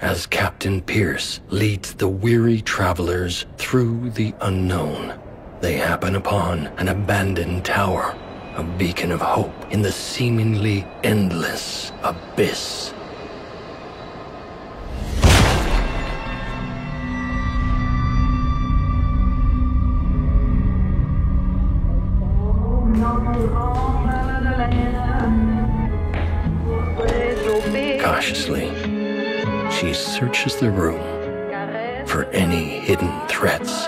as Captain Pierce leads the weary travelers through the unknown. They happen upon an abandoned tower, a beacon of hope in the seemingly endless abyss. Cautiously, she searches the room for any hidden threats.